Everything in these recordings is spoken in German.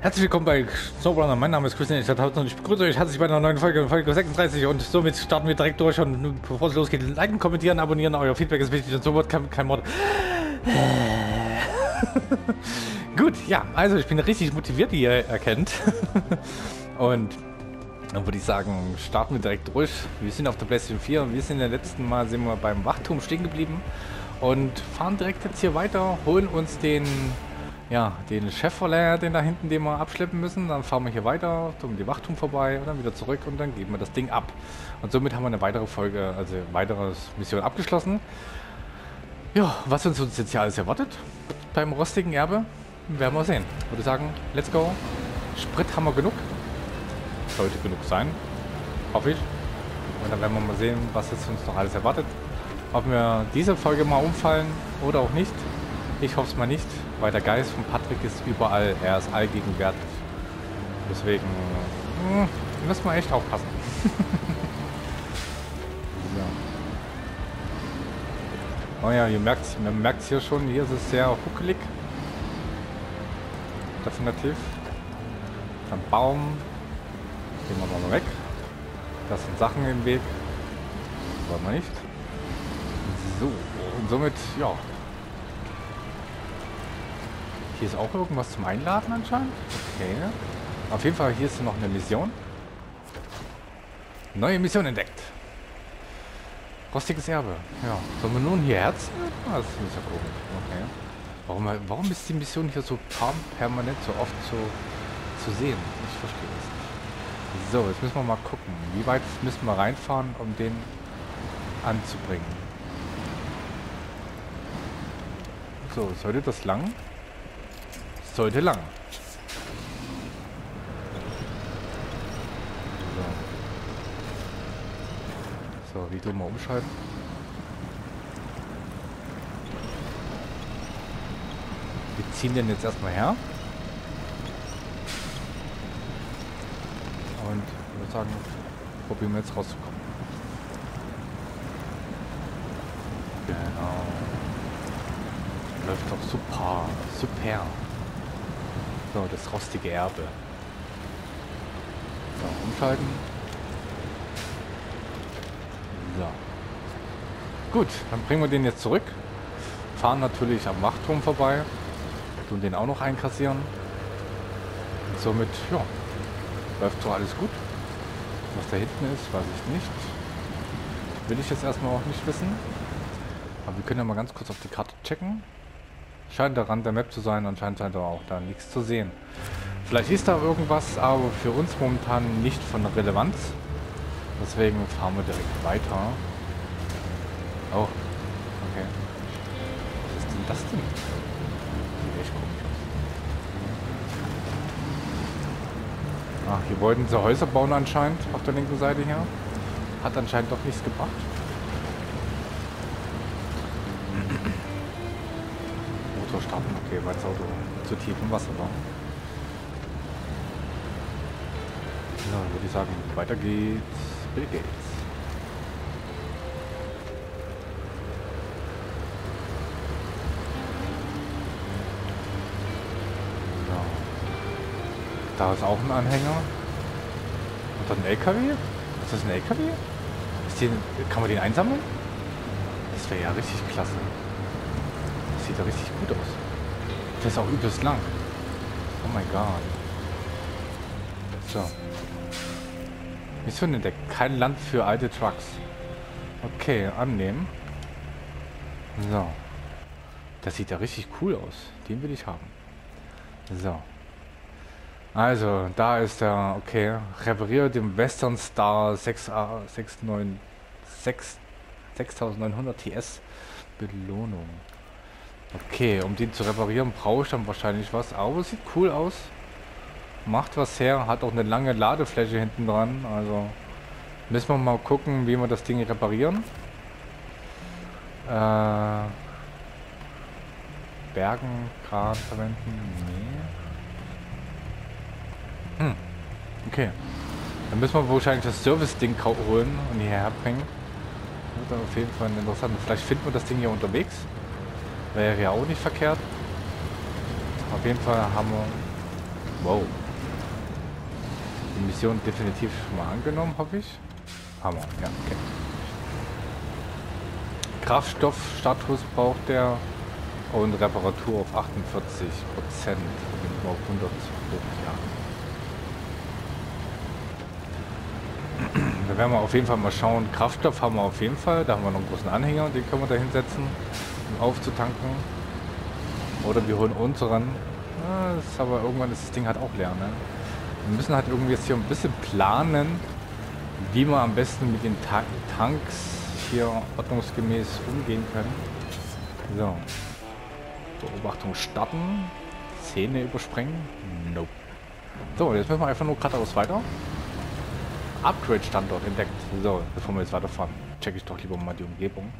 Herzlich willkommen bei Snowrunner. Mein Name ist Christian Stadthausen und ich begrüße euch herzlich bei einer neuen Folge, Folge 36. Und somit starten wir direkt durch. Und bevor es losgeht, liken, kommentieren, abonnieren. Euer Feedback ist wichtig und so wird kein, kein Mord. Gut, ja, also ich bin richtig motiviert, wie ihr erkennt. und dann würde ich sagen, starten wir direkt durch. Wir sind auf der PlayStation 4 und wir sind im letzten Mal sind wir beim Wachturm stehen geblieben und fahren direkt jetzt hier weiter, holen uns den ja, den Chevrolet, den da hinten, den wir abschleppen müssen. Dann fahren wir hier weiter, um die Wachturm vorbei und dann wieder zurück und dann geben wir das Ding ab. Und somit haben wir eine weitere Folge, also weitere Mission abgeschlossen. Ja, was uns jetzt hier alles erwartet beim rostigen Erbe, werden wir sehen. Ich würde sagen, let's go. Sprit haben wir genug. Sollte genug sein. Hoffe ich. Und dann werden wir mal sehen, was jetzt uns noch alles erwartet. Ob wir diese Folge mal umfallen oder auch nicht. Ich hoffe es mal nicht, weil der Geist von Patrick ist überall. Er ist allgegenwärtig. Deswegen mh, hm, müssen wir echt aufpassen. so. Oh ja, ihr merkt, man merkt es hier schon, hier ist es sehr huckelig. Definitiv. Ein Baum. Gehen wir mal weg. Das sind Sachen im Weg. Wollen wir nicht. So, und somit, ja, hier ist auch irgendwas zum Einladen anscheinend. Okay. Auf jeden Fall, hier ist noch eine Mission. Neue Mission entdeckt. Rostiges Erbe. Ja. Sollen wir nun hier herzen? Ah, das ist ja komisch. Okay. Warum, warum ist die Mission hier so permanent so oft so zu sehen? Ich verstehe das nicht. So, jetzt müssen wir mal gucken. Wie weit müssen wir reinfahren, um den anzubringen? So, sollte das lang? Sollte lang. So, so du mal umschalten. Wir ziehen den jetzt erstmal her. Und ich würde sagen, probieren wir jetzt rauszukommen. Genau. Läuft doch super. Super. So, das rostige Erbe. So, umschalten. So. Gut, dann bringen wir den jetzt zurück. Fahren natürlich am Wachturm vorbei. Tun den auch noch einkassieren. Und somit, ja, läuft so alles gut. Was da hinten ist, weiß ich nicht. Will ich jetzt erstmal auch nicht wissen. Aber wir können ja mal ganz kurz auf die Karte checken. Scheint der Rand der Map zu sein, anscheinend scheint auch da nichts zu sehen. Vielleicht ist da irgendwas, aber für uns momentan nicht von Relevanz. Deswegen fahren wir direkt weiter. Oh, okay. Was ist denn das denn? Sieht echt komisch aus. Ach, hier wollten sie Häuser bauen anscheinend auf der linken Seite hier. Hat anscheinend doch nichts gebracht. Okay, weil das Auto zu tief im Wasser war. Ja, würde ich sagen, weiter geht's. Bill Gates. Ja. Da ist auch ein Anhänger. Und dann ein LKW? Ist das ein LKW? Ist den, kann man den einsammeln? Das wäre ja richtig klasse sieht ja richtig gut aus. Der ist auch übelst lang. Oh mein Gott. So. Mission entdeckt. Kein Land für alte Trucks. Okay, annehmen. So. Das sieht ja richtig cool aus. Den will ich haben. So. Also, da ist der, okay, repariere den Western Star 669 6900 TS Belohnung. Okay, um den zu reparieren brauche ich dann wahrscheinlich was. Aber sieht cool aus. Macht was her. Hat auch eine lange Ladefläche hinten dran. Also müssen wir mal gucken, wie wir das Ding reparieren. Äh, Bergen, Kran verwenden. Nee. Hm. Okay. Dann müssen wir wahrscheinlich das Service-Ding holen und hierher bringen. Das ist auf jeden Fall interessant. Vielleicht finden wir das Ding hier unterwegs. Wäre ja auch nicht verkehrt. Auf jeden Fall haben wir Wow. Die Mission definitiv mal angenommen, hoffe ich. Hammer, ja, okay. Kraftstoffstatus braucht der und Reparatur auf 48 Prozent auf 100 ja. Da werden wir auf jeden Fall mal schauen. Kraftstoff haben wir auf jeden Fall. Da haben wir noch einen großen Anhänger, den können wir da hinsetzen, um aufzutanken. Oder wir holen unseren. Ja, das ist aber irgendwann ist das Ding halt auch leer. Ne? Wir müssen halt irgendwie jetzt hier ein bisschen planen, wie wir am besten mit den Ta Tanks hier ordnungsgemäß umgehen können. So. Beobachtung starten. Szene überspringen. Nope. So, jetzt müssen wir einfach nur geradeaus weiter. Upgrade-Standort entdeckt. So, bevor wir jetzt weiterfahren, checke ich doch lieber mal die Umgebung.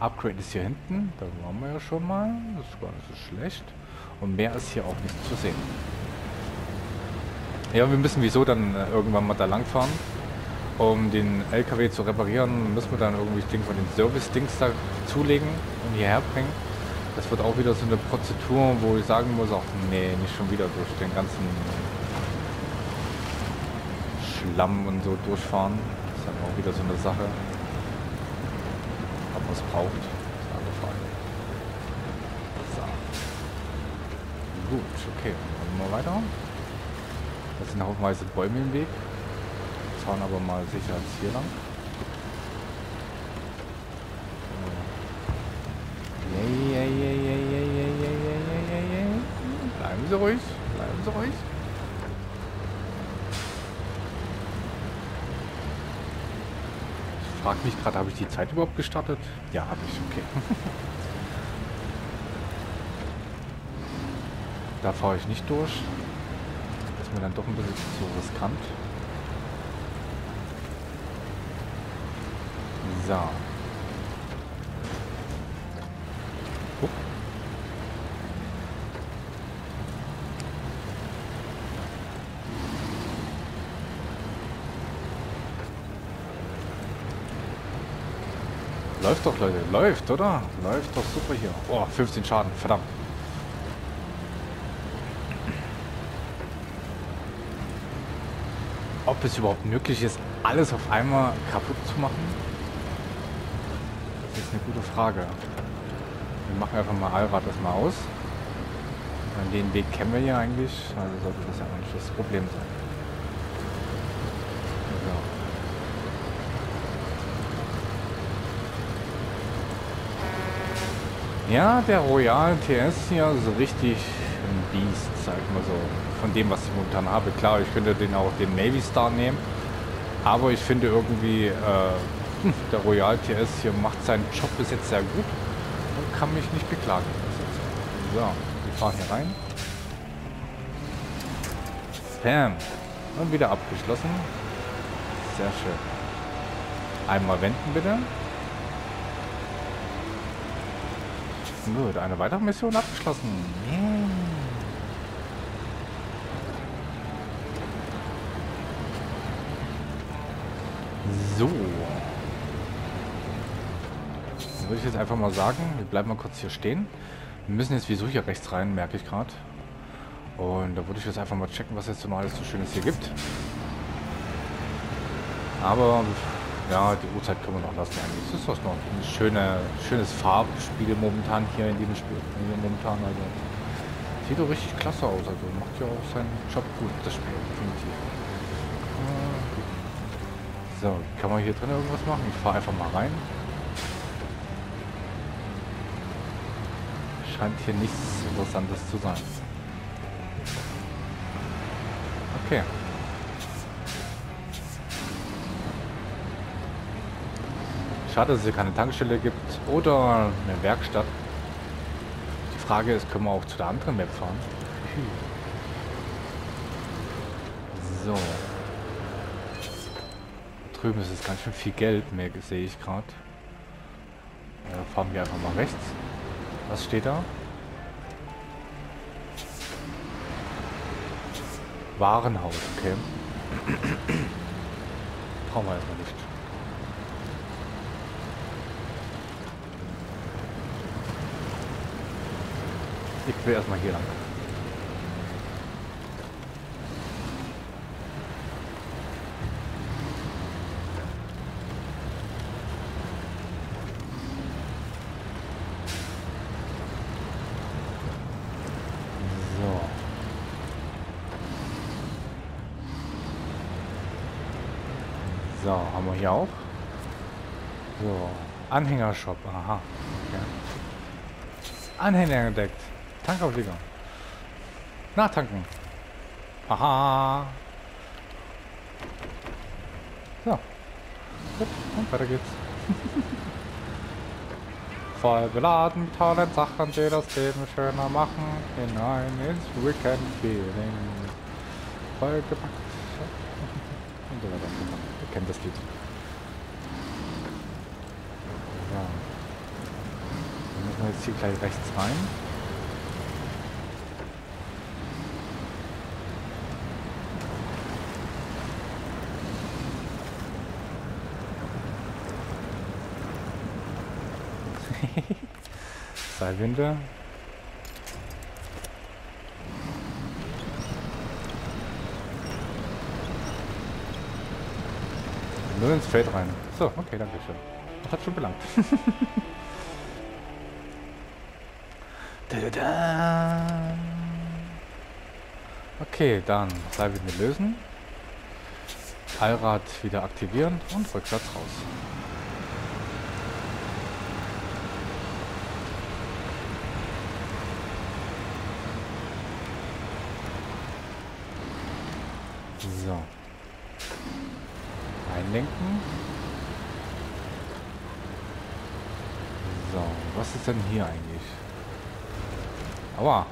Upgrade ist hier hinten. Da waren wir ja schon mal. Das ist gar nicht so schlecht. Und mehr ist hier auch nicht zu sehen. Ja, wir müssen wieso dann äh, irgendwann mal da lang fahren. Um den LKW zu reparieren, müssen wir dann irgendwie Ding von den Service-Dings da zulegen und hierher bringen. Das wird auch wieder so eine Prozedur, wo ich sagen muss, auch nee, nicht schon wieder durch den ganzen Schlamm und so durchfahren. Das ist halt auch wieder so eine Sache was braucht. Das ist eine andere Frage. So. Gut, okay. Machen wir mal weiter. Da sind haufenweise Bäume im Weg. Wir fahren aber mal sicher als hier lang. Bleiben Sie ruhig. Frage mich gerade, habe ich die Zeit überhaupt gestartet? Ja, habe ich, okay. da fahre ich nicht durch. Das ist mir dann doch ein bisschen zu riskant. So. Guck. Läuft doch, Leute. Läuft, oder? Läuft doch super hier. Oh, 15 Schaden. Verdammt. Ob es überhaupt möglich ist, alles auf einmal kaputt zu machen? Das ist eine gute Frage. Wir machen einfach mal Allrad das mal aus. Den Weg kennen wir ja eigentlich, also sollte das ja nicht das Problem sein. So. Ja, der Royal TS hier so richtig ein Biest, sag ich mal so. Von dem, was ich momentan habe. Klar, ich könnte den auch den Navy Star nehmen. Aber ich finde irgendwie, äh, der Royal TS hier macht seinen Job bis jetzt sehr gut und kann mich nicht beklagen. So, wir fahren hier rein. Bam. Und wieder abgeschlossen. Sehr schön. Einmal wenden bitte. Gut, eine weitere Mission abgeschlossen. Yeah. So. Dann würde ich jetzt einfach mal sagen, wir bleiben mal kurz hier stehen. Wir müssen jetzt wieso hier rechts rein, merke ich gerade. Und da würde ich jetzt einfach mal checken, was jetzt so noch alles so Schönes hier gibt. Aber ja, die Uhrzeit können wir noch lassen eigentlich. Das ist doch noch ein schöne, schönes Farbspiel momentan hier in diesem Spiel. Momentan also. Sieht doch richtig klasse aus. Also macht ja auch seinen Job gut, das Spiel, definitiv. So, kann man hier drin irgendwas machen? Ich fahre einfach mal rein. Scheint hier nichts Interessantes zu sein. Okay. Schade, dass es hier keine Tankstelle gibt oder eine Werkstatt. Die Frage ist, können wir auch zu der anderen Map fahren? So drüben ist es ganz schön viel Geld, mehr sehe ich gerade. Ja, fahren wir einfach mal rechts. Was steht da? Warenhaus, okay. Brauchen wir erstmal nicht. Ich will erstmal hier lang. So. Haben wir hier auch. So, Anhängershop, aha. Okay. Anhänger entdeckt. Tankauflieger. Nachtanken. Haha. So. Gut, und weiter geht's. Voll beladen mit tollen Sachen, die das Leben schöner machen. Hinein ins Weekend Feeling. Voll gepackt. Und so weiter. Ihr kennt das Lied. Ja. Dann müssen wir jetzt hier gleich rechts rein. Seilwinde. Nur ins Feld rein. So, okay, danke schön. Das hat schon belangt. Okay, dann Seilwinde lösen. Allrad wieder aktivieren und rückwärts raus. So. Einlenken. So, was ist denn hier eigentlich? Aua.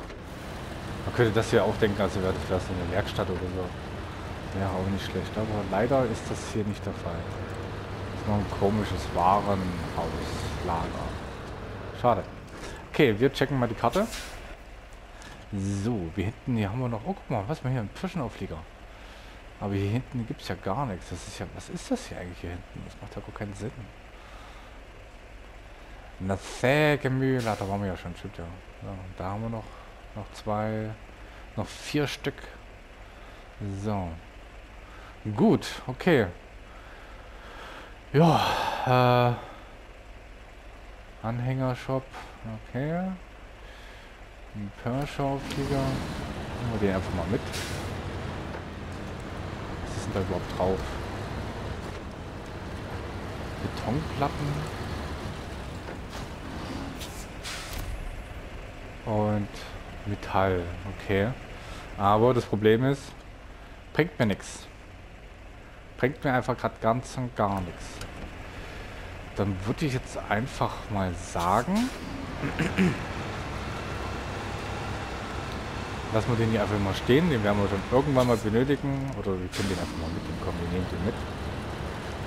Man könnte das hier auch denken, also wäre das vielleicht eine Werkstatt oder so. Wäre auch nicht schlecht, aber leider ist das hier nicht der Fall. Das ist noch ein komisches Warenhaus, Lager. Schade. Okay, wir checken mal die Karte. So, wir hinten, hier haben wir noch, oh guck mal, was mal hier, ein Zwischenauflieger. Aber hier hinten gibt es ja gar nichts. Das ist ja, was ist das hier eigentlich hier hinten? Das macht ja gar keinen Sinn. Eine Sägemühle, da waren wir ja schon, stimmt ja. ja. Da haben wir noch, noch zwei, noch vier Stück. So. Gut, okay. Ja, äh, Anhängershop, okay. Ein Perschau-Flieger. Nehmen wir den einfach mal mit sind da überhaupt drauf? Betonplatten. Und Metall, okay. Aber das Problem ist, bringt mir nichts. Bringt mir einfach gerade ganz und gar nichts. Dann würde ich jetzt einfach mal sagen, Lassen wir den hier einfach mal stehen, den werden wir dann irgendwann mal benötigen. Oder wir können den einfach mal mitnehmen. Komm, wir nehmen den mit.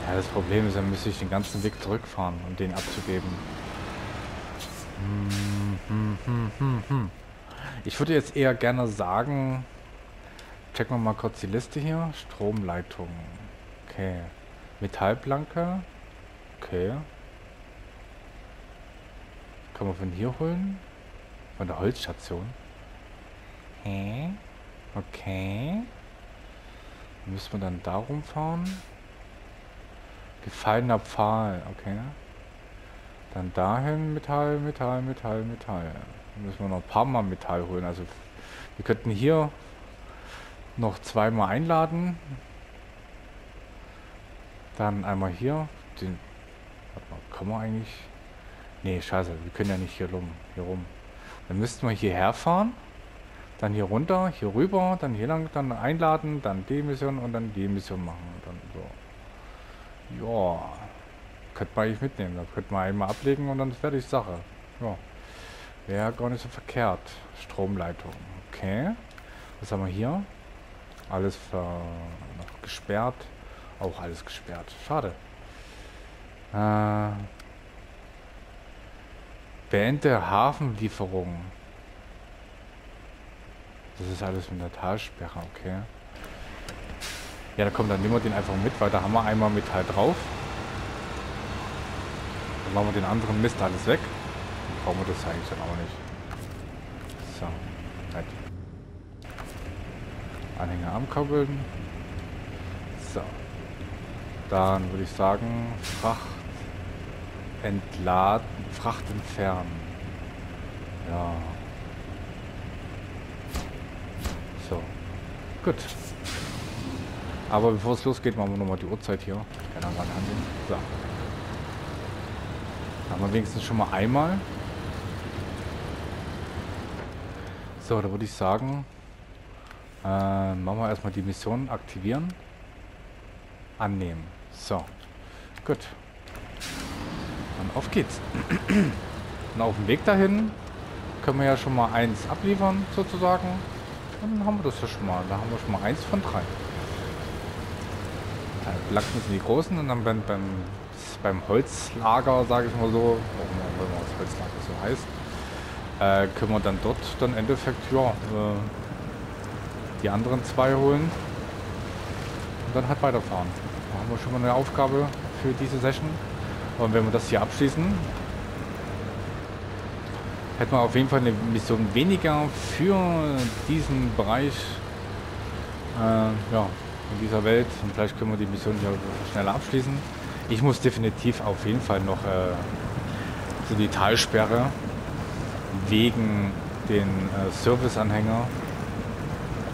Ja, das Problem ist, dann müsste ich den ganzen Weg zurückfahren, um den abzugeben. Hm, hm, hm, hm, hm. Ich würde jetzt eher gerne sagen, checken wir mal kurz die Liste hier. Stromleitung. Okay. Metallplanke. Okay. Kann man von hier holen? Von der Holzstation. Okay. Okay. Müssen wir dann darum fahren? Gefallener Pfahl, okay. Dann dahin Metall, Metall, Metall, Metall. Dann müssen wir noch ein paar Mal Metall holen. Also wir könnten hier noch zweimal einladen. Dann einmal hier. Den. Warte mal, kann man eigentlich. Nee, scheiße, wir können ja nicht hier rum. Hier rum. Dann müssten wir hierher fahren. Dann hier runter, hier rüber, dann hier lang, dann einladen, dann die Mission und dann die Mission machen. Dann so. Ja. Könnte man eigentlich mitnehmen. Da könnte man einmal ablegen und dann ist fertig Sache. Ja. Wäre gar nicht so verkehrt. Stromleitung. Okay. Was haben wir hier? Alles für, noch gesperrt. Auch alles gesperrt. Schade. Äh, beende Hafenlieferung. Das ist alles mit der Talsperre, okay. Ja, da kommt dann nehmen wir den einfach mit, weil da haben wir einmal Metall drauf. Dann machen wir den anderen Mist alles weg. Dann brauchen wir das eigentlich dann auch nicht. So, nett. Anhänger ankoppeln. So. Dann würde ich sagen, Fracht entladen, Fracht entfernen. Ja. So. Gut. Aber bevor es losgeht, machen wir nochmal die Uhrzeit hier. Keine Ahnung, handeln. So. Haben wir wenigstens schon mal einmal. So, da würde ich sagen, äh, machen wir erstmal die Mission aktivieren. Annehmen. So. Gut. Dann auf geht's. Und auf dem Weg dahin können wir ja schon mal eins abliefern, sozusagen. Dann haben wir das ja schon mal. Da haben wir schon mal eins von drei. Blanken sind die großen und dann beim, beim, beim Holzlager, sage ich mal so, warum immer das Holzlager so heißt, äh, können wir dann dort dann im Endeffekt, ja, äh, die anderen zwei holen und dann halt weiterfahren. Da haben wir schon mal eine Aufgabe für diese Session. Und wenn wir das hier abschließen, hätten wir auf jeden Fall eine Mission weniger für diesen Bereich äh, ja, in dieser Welt. Und vielleicht können wir die Mission hier schneller abschließen. Ich muss definitiv auf jeden Fall noch äh, so die Talsperre wegen den äh, Serviceanhänger.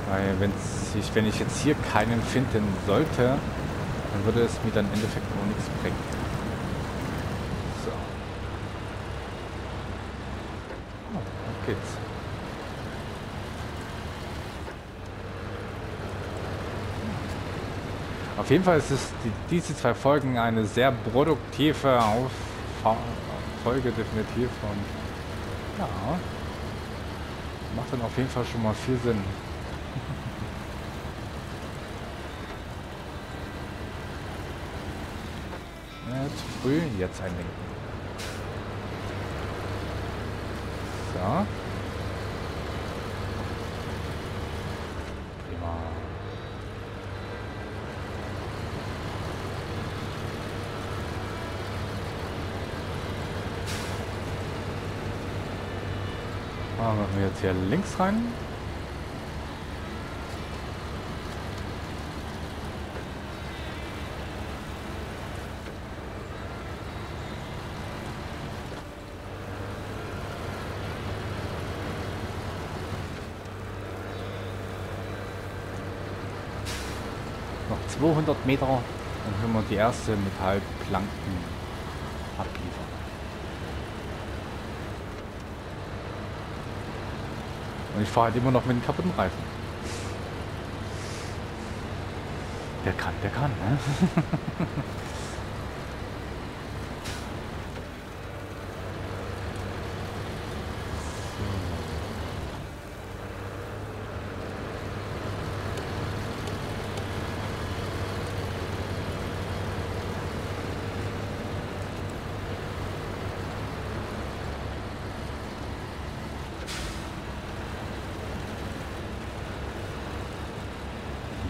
Weil wenn's ich, wenn ich jetzt hier keinen finden sollte, dann würde es mir dann im Endeffekt auch nichts bringen. So. Oh, auf geht's. Auf jeden Fall ist es die, diese zwei Folgen eine sehr produktive Auf Folge definitiv und ja, macht dann auf jeden Fall schon mal viel Sinn. zu früh, jetzt einlenken. So. Machen wir jetzt hier links rein. Noch 200 Meter, dann können wir die erste Metallplanken abliefern. Und ich fahre halt immer noch mit den kaputten Reifen. Der kann, der kann, ne?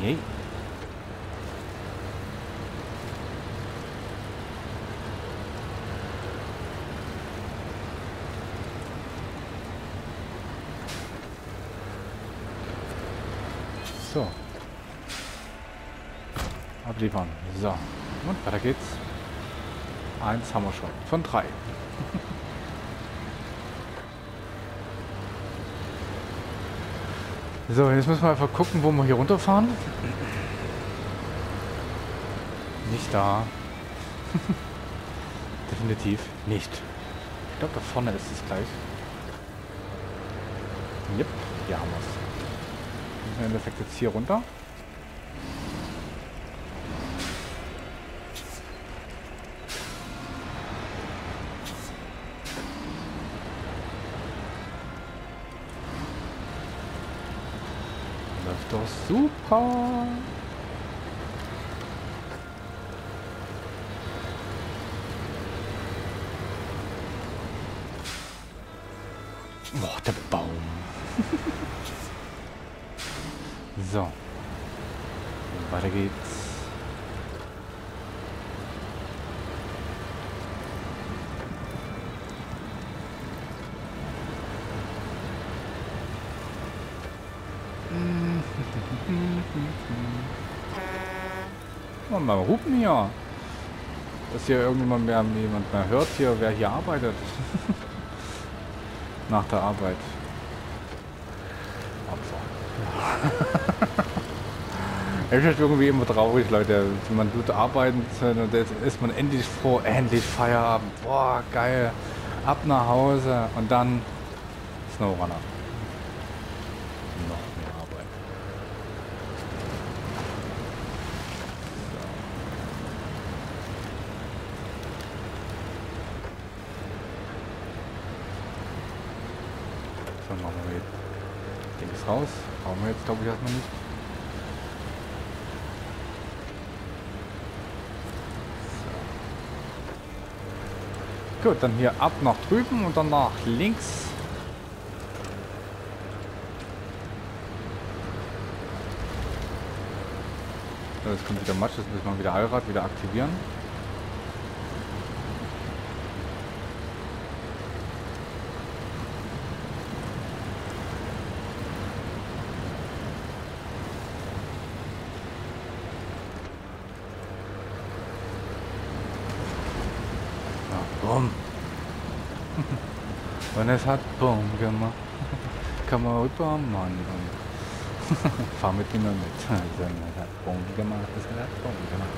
Yay. So. Abliefern. So. Und weiter geht's. Eins haben wir schon. Von drei. So, jetzt müssen wir einfach gucken, wo wir hier runterfahren. Nicht da. Definitiv nicht. Ich glaube, da vorne ist es gleich. Yep, hier haben wir es. Im Endeffekt jetzt hier runter. Läuft doch super. Boah, der Baum. so. Weiter geht's. Oh, mal hupen hier. Dass hier irgendjemand mehr, jemand mehr hört hier, wer hier arbeitet. Nach der Arbeit. Opfer. Es ist irgendwie immer traurig, Leute. Man tut arbeiten und jetzt ist man endlich froh, endlich Feierabend. Boah, geil. Ab nach Hause und dann Snowrunner. Noch mehr Arbeit. So, so machen wir jetzt Dings raus. Brauchen wir jetzt, glaube ich, erstmal nicht. So. Gut, dann hier ab nach drüben und dann nach links. So, jetzt kommt wieder Matsch, jetzt müssen wir wieder Allrad wieder aktivieren. Und es hat Bumm gemacht. Kann man rüber, Mann. Fahr mit mir mit. Also, es hat Bumm gemacht, es hat Bumm gemacht.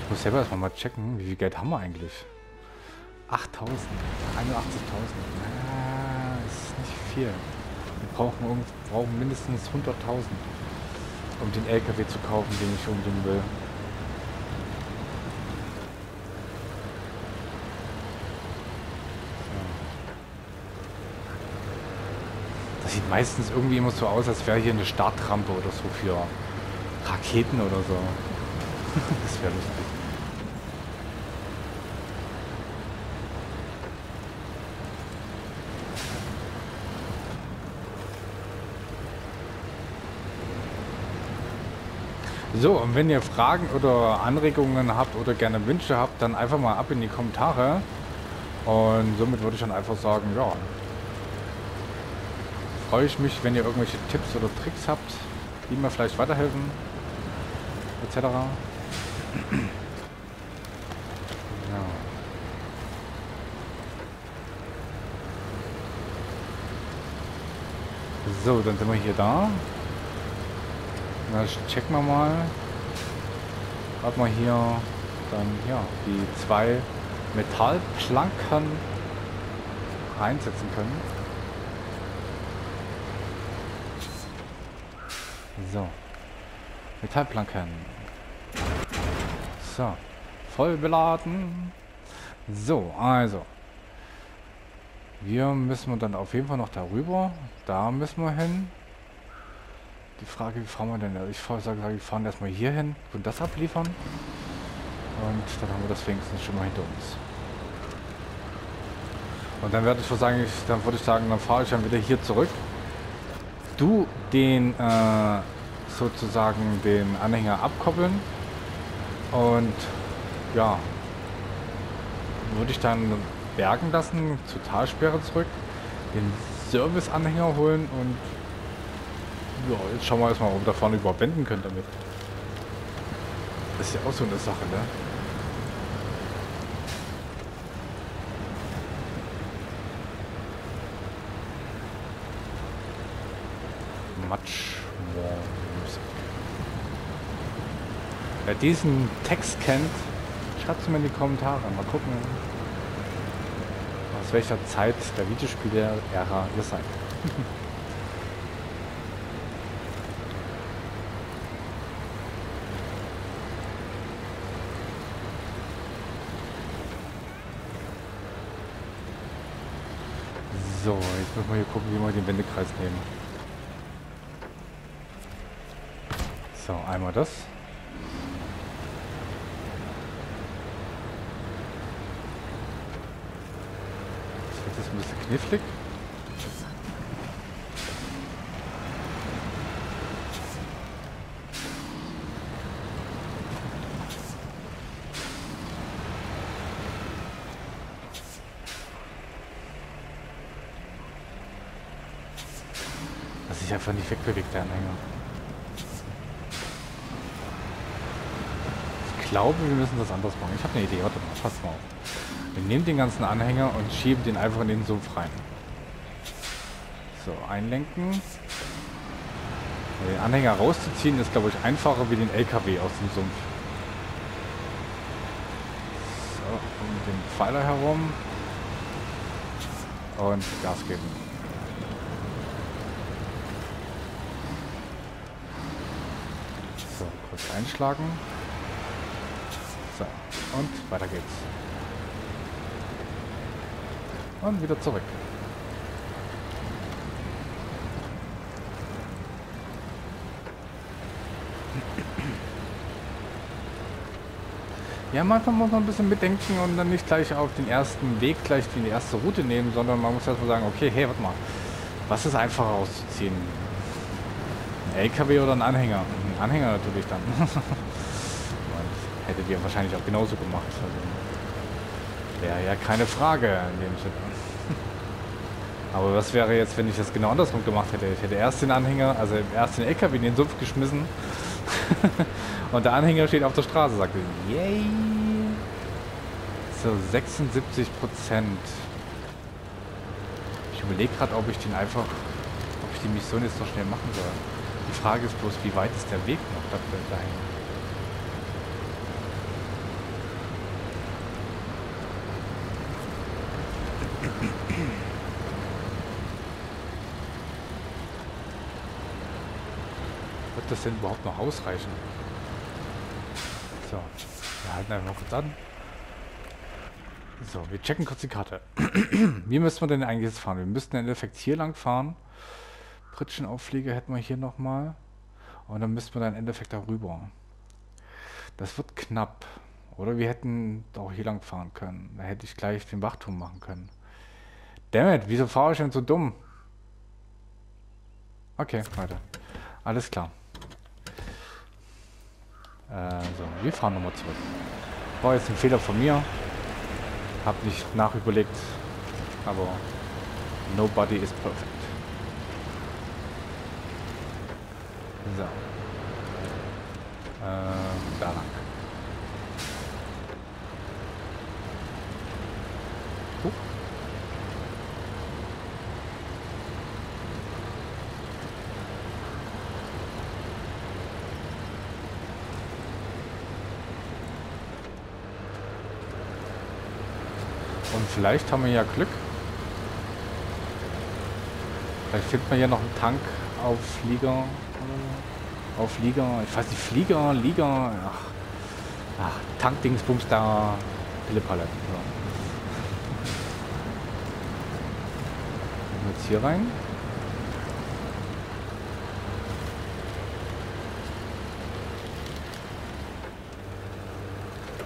Ich muss selber erstmal mal checken, wie viel Geld haben wir eigentlich? 8000, 81.000. Ah, ist nicht viel. Wir brauchen, brauchen mindestens 100.000, um den LKW zu kaufen, den ich unbedingt will. Das sieht meistens irgendwie immer so aus, als wäre hier eine Startrampe oder so für Raketen oder so. das wäre lustig. So, und wenn ihr Fragen oder Anregungen habt oder gerne Wünsche habt, dann einfach mal ab in die Kommentare. Und somit würde ich dann einfach sagen, ja. Freue ich mich, wenn ihr irgendwelche Tipps oder Tricks habt, die mir vielleicht weiterhelfen, etc. Ja. So, dann sind wir hier da. Na, checken wir mal. Ob wir hier dann ja die zwei Metallplanken reinsetzen können. So. Metallplanken. So. Voll beladen. So, also. Wir müssen dann auf jeden Fall noch darüber. Da müssen wir hin. Die Frage, wie fahren wir denn? da? Ich sage, wir fahren erstmal hier hin und das abliefern. Und dann haben wir das wenigstens schon mal hinter uns. Und dann werde ich sagen, ich, dann würde ich sagen, dann fahre ich dann wieder hier zurück. Du den äh, sozusagen den Anhänger abkoppeln. Und ja, würde ich dann bergen lassen, zur Talsperre zurück, den Serviceanhänger holen und ja, jetzt schauen wir erstmal, ob wir da vorne überhaupt wenden können damit. Das ist ja auch so eine Sache, ne? Much more music. Wer diesen Text kennt, schreibt es mir in die Kommentare. Mal gucken, aus welcher Zeit der Videospiele-Ära ihr seid. So, jetzt müssen wir hier gucken, wie wir den Wendekreis nehmen. So, einmal das. Das wird jetzt ein bisschen knifflig. Sich einfach nicht wegbewegt, der Anhänger. Ich glaube, wir müssen das anders machen. Ich habe eine Idee. Warte mal, pass mal auf. Wir nehmen den ganzen Anhänger und schieben den einfach in den Sumpf rein. So, einlenken. Den Anhänger rauszuziehen ist, glaube ich, einfacher wie den LKW aus dem Sumpf. So, um den Pfeiler herum. Und Gas geben. So, kurz einschlagen. So, und weiter geht's. Und wieder zurück. Ja, manchmal muss man ein bisschen mitdenken und dann nicht gleich auf den ersten Weg, gleich die erste Route nehmen, sondern man muss erstmal sagen, okay, hey, warte mal, was ist einfacher auszuziehen? Ein LKW oder ein Anhänger? Anhänger natürlich dann. hättet ihr wahrscheinlich auch genauso gemacht. Also, Wäre ja keine Frage in dem Sinne. Aber was wäre jetzt, wenn ich das genau andersrum gemacht hätte? Ich hätte erst den Anhänger, also erst den LKW in den Sumpf geschmissen und der Anhänger steht auf der Straße, sagte yay. So, 76 Prozent. Ich überlege gerade, ob ich den einfach, ob ich die Mission jetzt noch schnell machen soll. Die Frage ist bloß, wie weit ist der Weg noch dahin? Wird das denn überhaupt noch ausreichen? So, wir halten einfach kurz an. So, wir checken kurz die Karte. Wie müssen wir denn eigentlich jetzt fahren? Wir müssten im Endeffekt hier lang fahren. Pritschenauflieger hätten wir hier nochmal. Und dann müssten wir dann im Endeffekt darüber. Das wird knapp. Oder wir hätten auch hier lang fahren können. Da hätte ich gleich den Wachturm machen können. Dammit, wieso fahre ich denn so dumm? Okay, weiter. Alles klar. Äh, so, wir fahren nochmal zurück. War jetzt ein Fehler von mir. Hab nicht nachüberlegt. Aber nobody is perfect. So. Äh, da lang. Huch. Und vielleicht haben wir ja Glück. Vielleicht findet man ja noch einen Tank auf Flieger. Auf Flieger. Ich weiß nicht, Flieger, Liga. Ach, ach Tankdingsbums da. Pillepalle. So. Jetzt hier rein.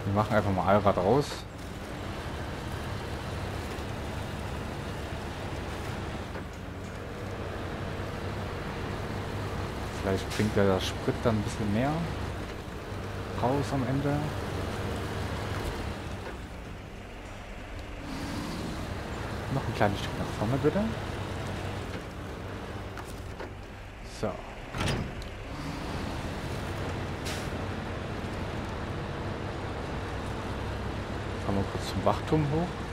Wir machen einfach mal Allrad raus. Vielleicht bringt der Sprit dann ein bisschen mehr raus am Ende. Noch ein kleines Stück nach vorne bitte. So. Fahren wir kurz zum Wachturm hoch.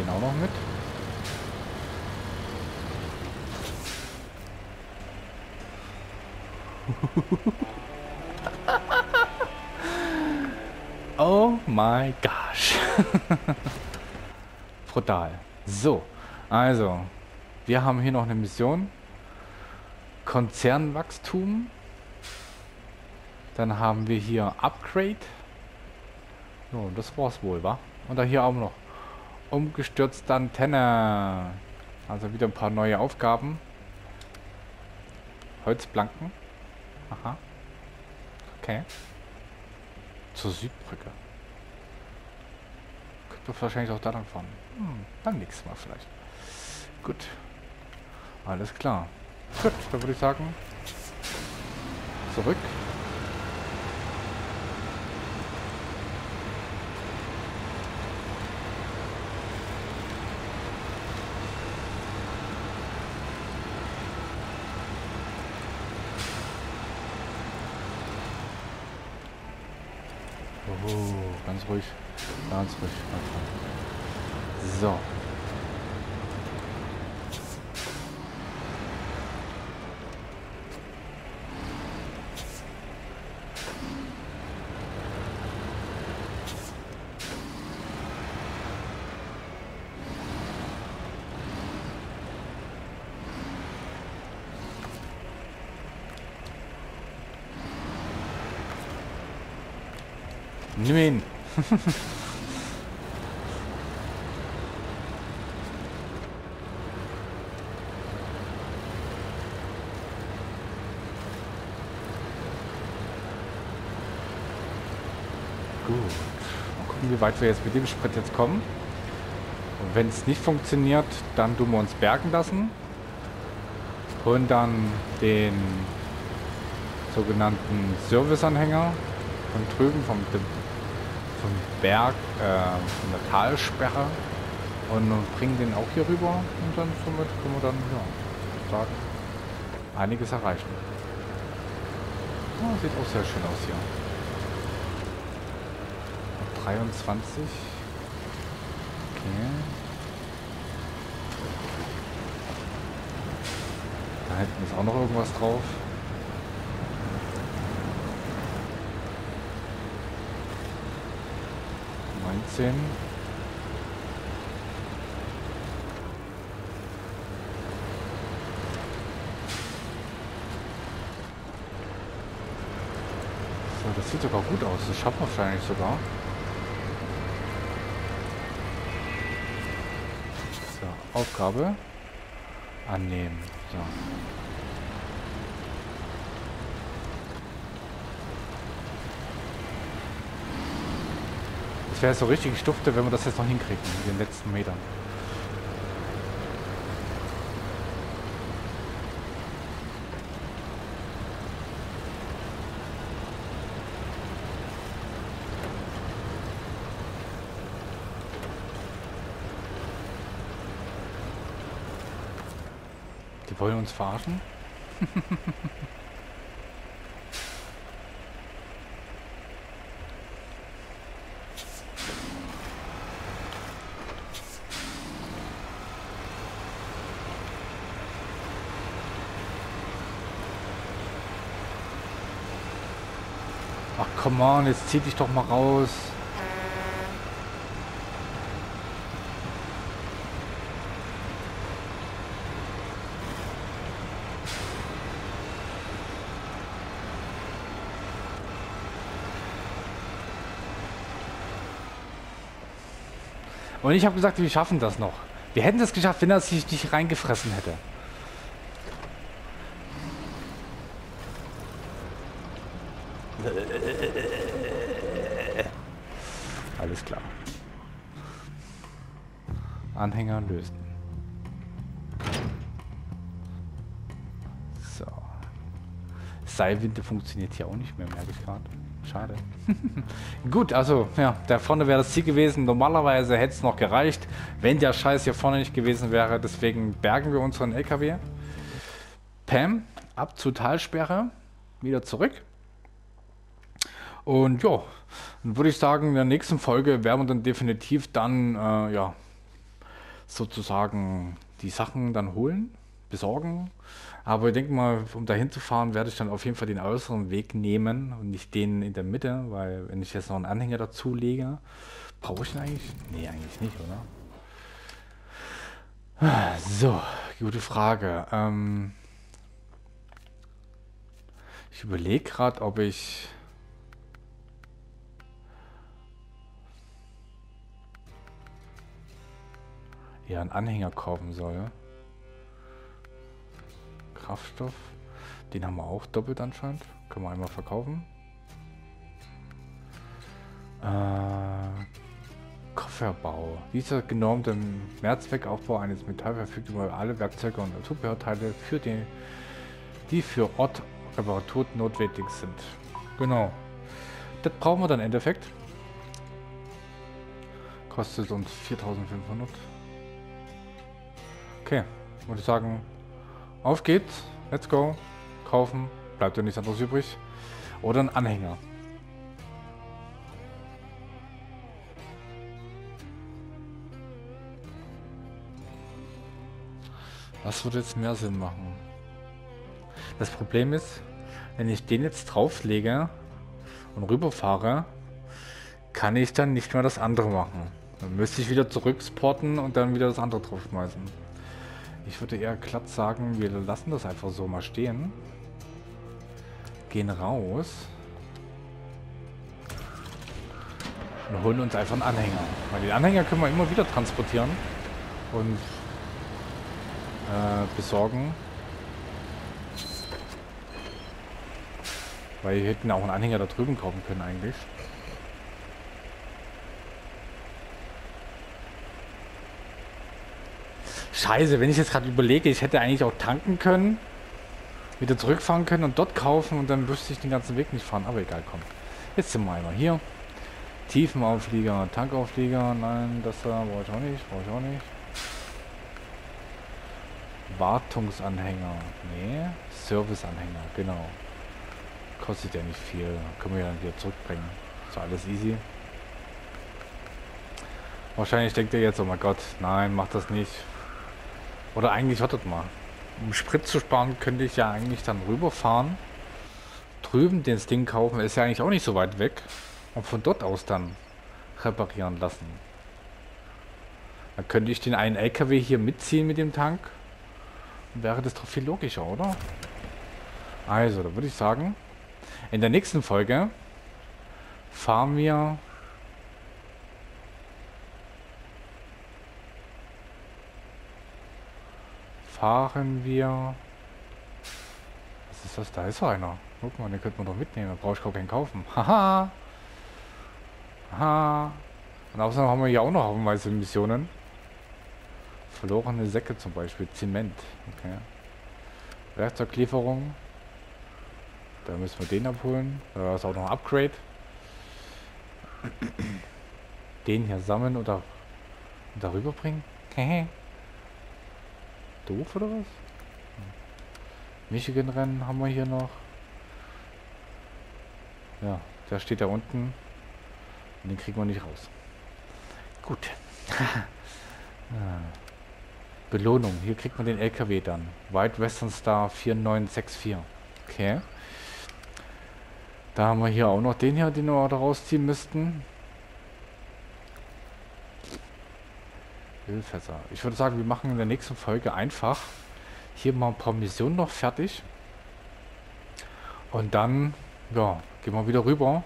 Den auch noch mit. oh my gosh. Brutal. So, also, wir haben hier noch eine Mission. Konzernwachstum. Dann haben wir hier Upgrade. So, das war's wohl, wa? Und da hier auch noch umgestürzte Antenne. Also wieder ein paar neue Aufgaben. Holzplanken. Aha. Okay. Zur Südbrücke. Könnte man wahrscheinlich auch da lang fahren. Hm, dann nächstes Mal vielleicht. Gut. Alles klar. Gut, dann würde ich sagen, zurück. Ruhig. Ganz ruhig. So. Nimm ihn. Gut. Mal gucken, wie weit wir jetzt mit dem Sprit jetzt kommen. Und wenn es nicht funktioniert, dann tun wir uns bergen lassen. Und dann den sogenannten Serviceanhänger von drüben vom, vom Berg, äh, von der Talsperre und bringen den auch hier rüber und dann somit können wir dann, ja, sagen, einiges erreichen. Oh, sieht auch sehr schön aus hier. 23. Okay. Da hinten ist auch noch irgendwas drauf. Neunzehn. So, das sieht sogar gut aus. Das schafft man wahrscheinlich sogar. Aufgabe annehmen. So. Wäre so richtig stufte, wenn wir das jetzt noch hinkriegen in den letzten Metern. Die wollen uns verarschen? Ach, come jetzt zieh dich doch mal raus. Und ich habe gesagt, wir schaffen das noch. Wir hätten es geschafft, wenn er sich nicht reingefressen hätte. Alles klar. Anhänger lösen. So. Seilwinde funktioniert hier auch nicht mehr, merke ich gerade. Schade. Gut, also, ja, da vorne wäre das Ziel gewesen. Normalerweise hätte es noch gereicht, wenn der Scheiß hier vorne nicht gewesen wäre. Deswegen bergen wir unseren LKW. Pam, ab zur Talsperre, wieder zurück. Und ja, dann würde ich sagen, in der nächsten Folge werden wir dann definitiv dann, äh, ja, sozusagen die Sachen dann holen, besorgen. Aber ich denke mal, um dahin zu fahren, werde ich dann auf jeden Fall den äußeren Weg nehmen und nicht den in der Mitte, weil wenn ich jetzt noch einen Anhänger dazu lege, brauche ich ihn eigentlich? Nee, eigentlich nicht, oder? So, gute Frage. Ähm ich überlege gerade, ob ich eher einen Anhänger kaufen soll. Kraftstoff. Den haben wir auch doppelt anscheinend. Können wir einmal verkaufen. Äh, Kofferbau. Dieser genormte Mehrzweckaufbau eines Metall verfügt über alle Werkzeuge und Zubehörteile, für die, die für Ort Reparatur notwendig sind. Genau. Das brauchen wir dann im Endeffekt. Kostet uns 4500. Okay, würde ich sagen, auf geht's, let's go, kaufen, bleibt ja nichts anderes übrig. Oder ein Anhänger. Was würde jetzt mehr Sinn machen? Das Problem ist, wenn ich den jetzt drauflege und rüberfahre, kann ich dann nicht mehr das andere machen. Dann müsste ich wieder zurücksporten und dann wieder das andere draufschmeißen. Ich würde eher glatt sagen, wir lassen das einfach so mal stehen. Gehen raus. Und holen uns einfach einen Anhänger. Weil den Anhänger können wir immer wieder transportieren. Und äh, besorgen. Weil wir hätten auch einen Anhänger da drüben kaufen können eigentlich. Scheiße, wenn ich jetzt gerade überlege, ich hätte eigentlich auch tanken können, wieder zurückfahren können und dort kaufen und dann müsste ich den ganzen Weg nicht fahren. Aber egal, komm. Jetzt sind wir einmal hier. Tiefenauflieger, Tankauflieger, nein, das da brauche ich auch nicht, brauche ich auch nicht. Wartungsanhänger, nee, Serviceanhänger, genau. Kostet ja nicht viel, können wir ja dann wieder zurückbringen. Ist alles easy. Wahrscheinlich denkt ihr jetzt, oh mein Gott, nein, macht das nicht. Oder eigentlich, wartet mal. Um Sprit zu sparen, könnte ich ja eigentlich dann rüberfahren. Drüben das Ding kaufen, ist ja eigentlich auch nicht so weit weg. Und von dort aus dann reparieren lassen. Dann könnte ich den einen LKW hier mitziehen mit dem Tank. Wäre das doch viel logischer, oder? Also, da würde ich sagen, in der nächsten Folge fahren wir fahren wir... Was ist das? Da ist einer. Guck mal, den könnte man doch mitnehmen. Da brauche ich gar keinen kaufen. Haha! Haha! Und außerdem haben wir hier auch noch haufenweise Missionen. Verlorene Säcke zum Beispiel. Zement. Okay. Werkzeuglieferung. Da müssen wir den abholen. Da ist auch noch ein Upgrade. Den hier sammeln oder, darüber bringen. Doof oder was? Michigan-Rennen haben wir hier noch. Ja, der steht da unten. Und den kriegen wir nicht raus. Gut. Belohnung. Hier kriegt man den LKW dann. White Western Star 4964. Okay. Da haben wir hier auch noch den hier, den wir da rausziehen müssten. Ölfässer. Ich würde sagen, wir machen in der nächsten Folge einfach hier mal ein paar Missionen noch fertig. Und dann, ja, gehen wir wieder rüber.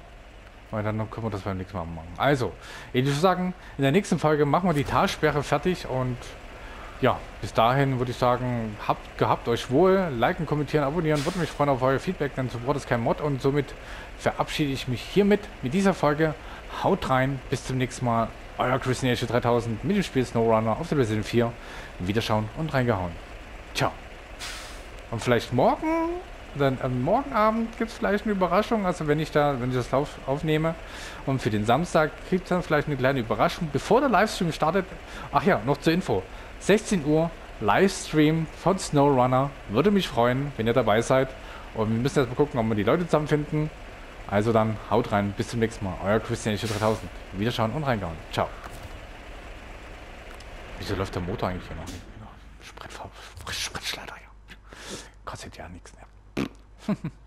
Und dann können wir das beim nächsten Mal machen. Also, ich würde sagen, in der nächsten Folge machen wir die Talsperre fertig und ja, bis dahin würde ich sagen, habt gehabt euch wohl, liken, kommentieren, abonnieren, würde mich freuen auf euer Feedback, denn Support ist kein Mod und somit verabschiede ich mich hiermit mit dieser Folge. Haut rein, bis zum nächsten Mal. Euer Christian Age 3000 mit dem Spiel SnowRunner auf der Resident 4. Wiederschauen und reingehauen. Ciao. Und vielleicht morgen, dann am morgen Abend gibt es vielleicht eine Überraschung. Also wenn ich da, wenn ich das auf, aufnehme. Und für den Samstag kriegt dann vielleicht eine kleine Überraschung, bevor der Livestream startet. Ach ja, noch zur Info. 16 Uhr Livestream von SnowRunner. Würde mich freuen, wenn ihr dabei seid. Und wir müssen jetzt mal gucken, ob wir die Leute zusammenfinden. Also dann haut rein. Bis zum nächsten Mal. Euer Christian 3000. Wiederschauen und reingehauen. Ciao. Wieso läuft der Motor eigentlich hier noch nicht? Spritschleiter hier. Kostet ja nichts mehr.